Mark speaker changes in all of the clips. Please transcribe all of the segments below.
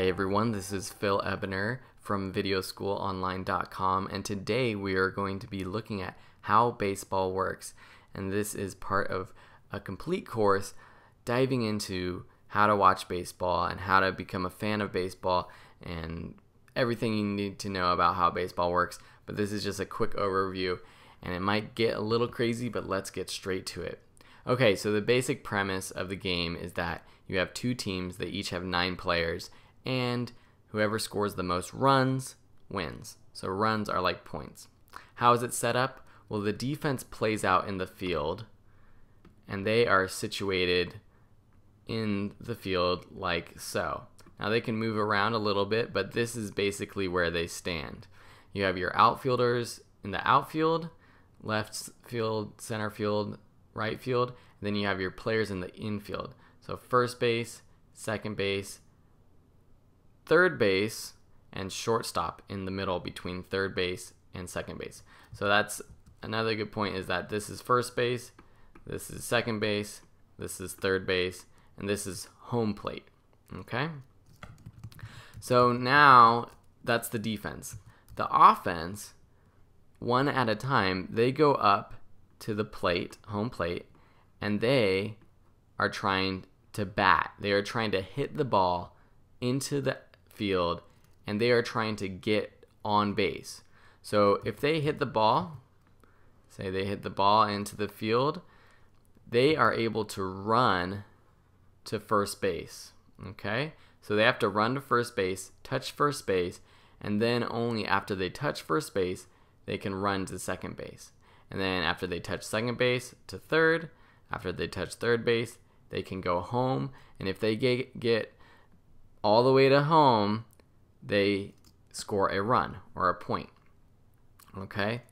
Speaker 1: Hey everyone, this is Phil Ebiner from videoschoolonline.com and today we are going to be looking at how baseball works. And this is part of a complete course diving into how to watch baseball and how to become a fan of baseball and everything you need to know about how baseball works. But this is just a quick overview and it might get a little crazy, but let's get straight to it. Okay, so the basic premise of the game is that you have two teams that each have nine players, and whoever scores the most runs wins. So runs are like points. How is it set up? Well, the defense plays out in the field, and they are situated in the field like so. Now they can move around a little bit, but this is basically where they stand. You have your outfielders in the outfield, left field, center field, right field. And then you have your players in the infield. So first base, second base, third base, and shortstop in the middle between third base and second base. So that's another good point is that this is first base, this is second base, this is third base, and this is home plate. Okay? So now that's the defense. The offense, one at a time, they go up to the plate, home plate, and they are trying to bat. They are trying to hit the ball into the field and they are trying to get on base. So if they hit the ball, say they hit the ball into the field, they are able to run to first base. Okay? So they have to run to first base, touch first base, and then only after they touch first base, they can run to second base. And then after they touch second base to third, after they touch third base, they can go home. And if they get, get all the way to home, they score a run or a point. Okay?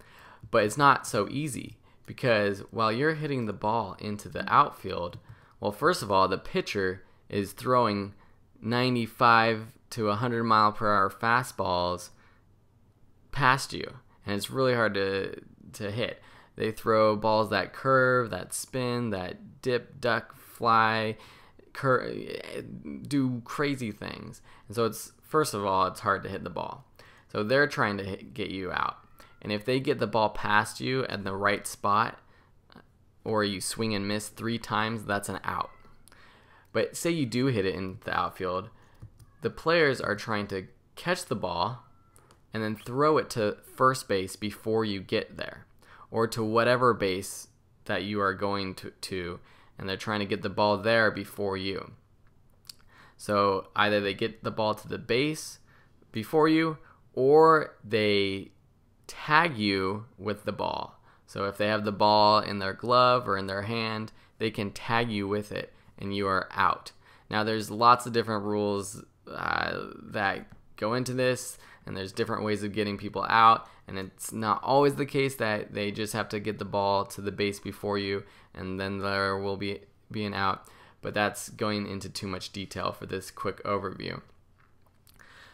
Speaker 1: But it's not so easy because while you're hitting the ball into the outfield, well, first of all, the pitcher is throwing 95 to 100 mile per hour fastballs past you, and it's really hard to to hit. They throw balls that curve, that spin, that dip, duck, fly, cur- do crazy things. And so it's first of all, it's hard to hit the ball. So they're trying to hit, get you out. And if they get the ball past you at the right spot, or you swing and miss three times, that's an out. But say you do hit it in the outfield, the players are trying to catch the ball and then throw it to first base before you get there or to whatever base that you are going to, to and they're trying to get the ball there before you. So either they get the ball to the base before you or they tag you with the ball. So if they have the ball in their glove or in their hand, they can tag you with it and you are out. Now there's lots of different rules uh, that go into this and there's different ways of getting people out and it's not always the case that they just have to get the ball to the base before you and then there will be be an out. But that's going into too much detail for this quick overview.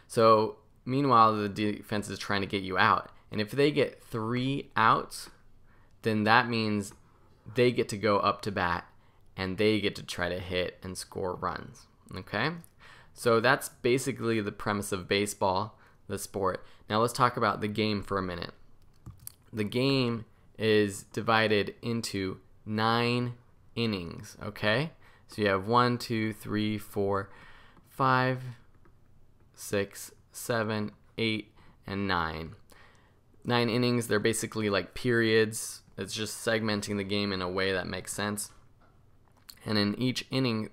Speaker 1: So meanwhile the defense is trying to get you out. And if they get three outs then that means they get to go up to bat and they get to try to hit and score runs. Okay? So that's basically the premise of baseball the sport. Now let's talk about the game for a minute. The game is divided into nine innings, okay? So you have one, two, three, four, five, six, seven, eight, and nine. Nine innings, they're basically like periods. It's just segmenting the game in a way that makes sense. And in each inning,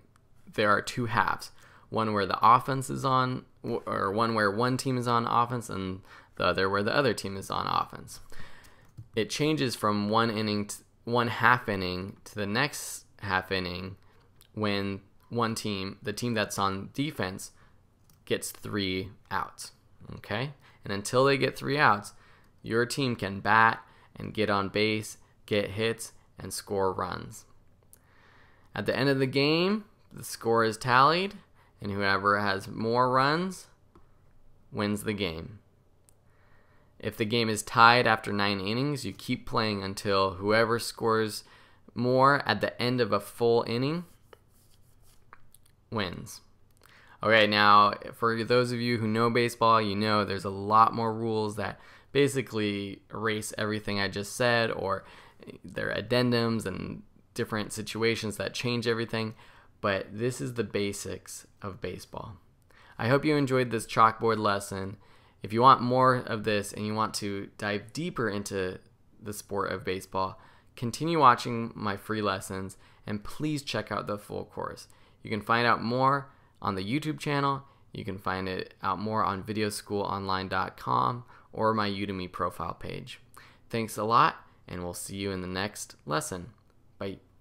Speaker 1: there are two halves one where the offense is on, or one where one team is on offense and the other where the other team is on offense. It changes from one inning, to, one half inning to the next half inning when one team, the team that's on defense, gets three outs. Okay? And until they get three outs, your team can bat and get on base, get hits, and score runs. At the end of the game, the score is tallied and whoever has more runs wins the game. If the game is tied after nine innings, you keep playing until whoever scores more at the end of a full inning wins. Okay, now for those of you who know baseball, you know there's a lot more rules that basically erase everything I just said, or there are addendums and different situations that change everything. But this is the basics of baseball. I hope you enjoyed this chalkboard lesson. If you want more of this and you want to dive deeper into the sport of baseball, continue watching my free lessons and please check out the full course. You can find out more on the YouTube channel. You can find it out more on videoschoolonline.com or my Udemy profile page. Thanks a lot, and we'll see you in the next lesson. Bye.